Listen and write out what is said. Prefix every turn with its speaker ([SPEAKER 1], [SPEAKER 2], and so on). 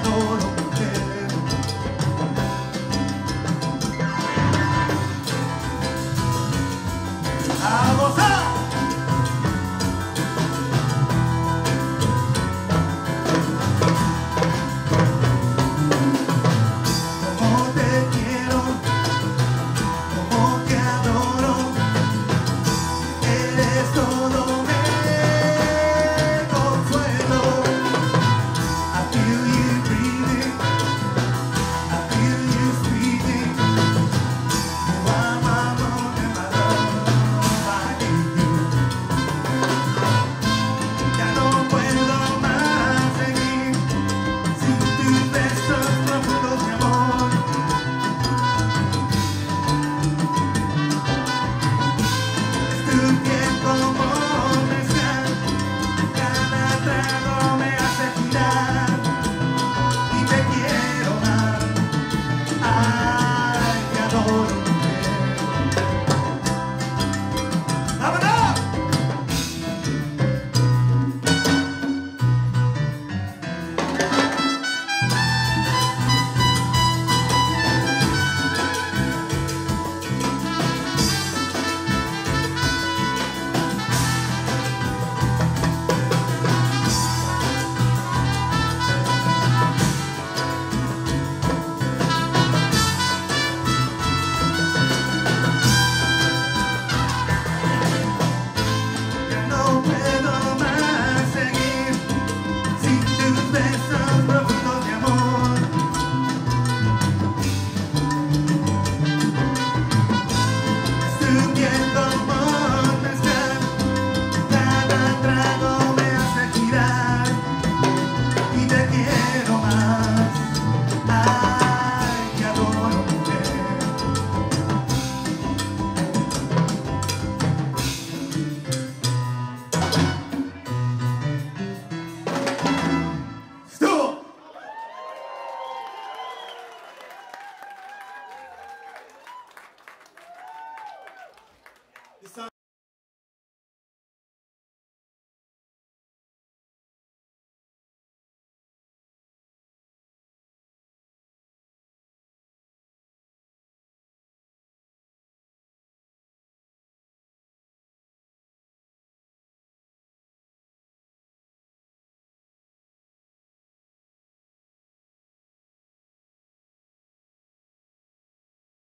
[SPEAKER 1] adoro